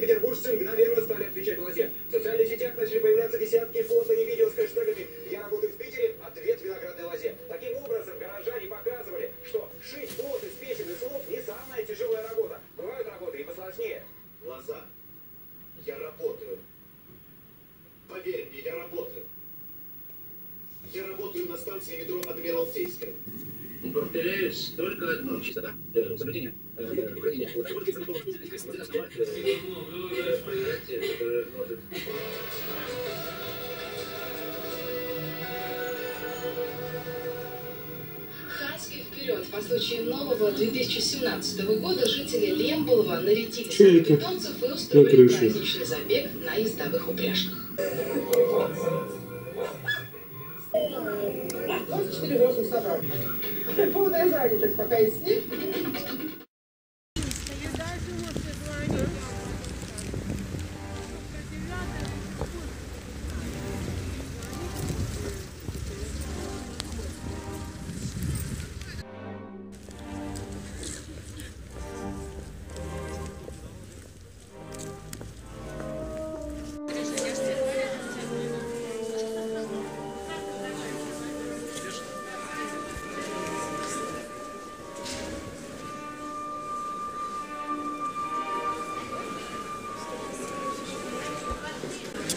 петербуржцы мгновенно стали отвечать лозе. В социальных сетях начали появляться десятки фото и видео с хэштегами «Я работаю в Питере. Ответ виноградной лозе». Таким образом, горожане показывали, что шить плод из песен и слов не самая тяжелая работа. Бывают работы и посложнее. Лоза, я работаю. Поверь мне, я работаю. Я работаю на станции метро Адмиралтейская. Повторяюсь, только одно. Чистота, э, соблюдение, вперед! По случаю нового 2017 года жители Лембулова нарядили Чё своих питомцев и устроили праздничный забег на ездовых упряжках. 24 взрослых собак. Полная занятость, пока есть снег.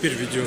Теперь видео.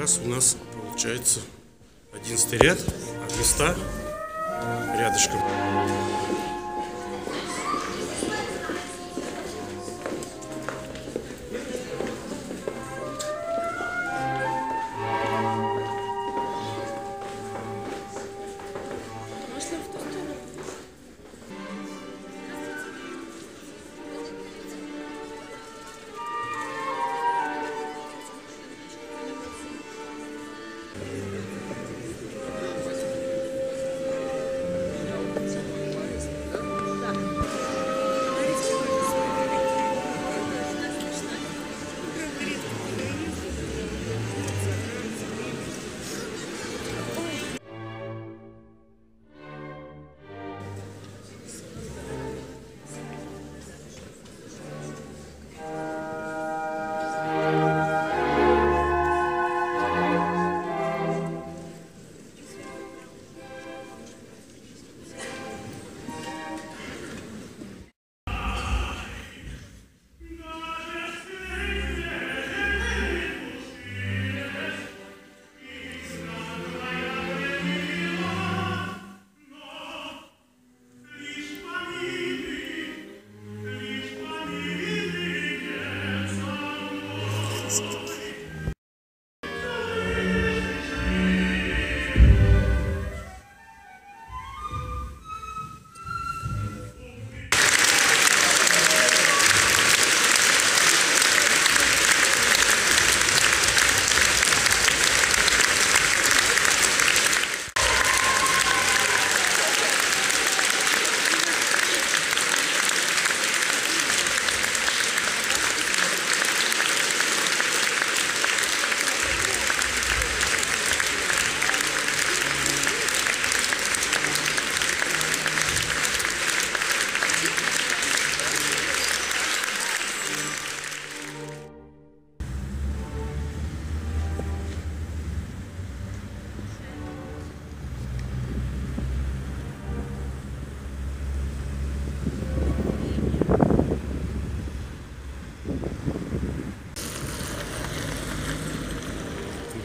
Раз у нас получается одиннадцатый ряд, а места рядышком.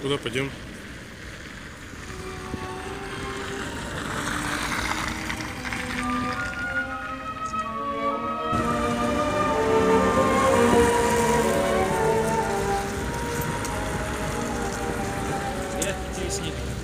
Куда пойдем? Я здесь не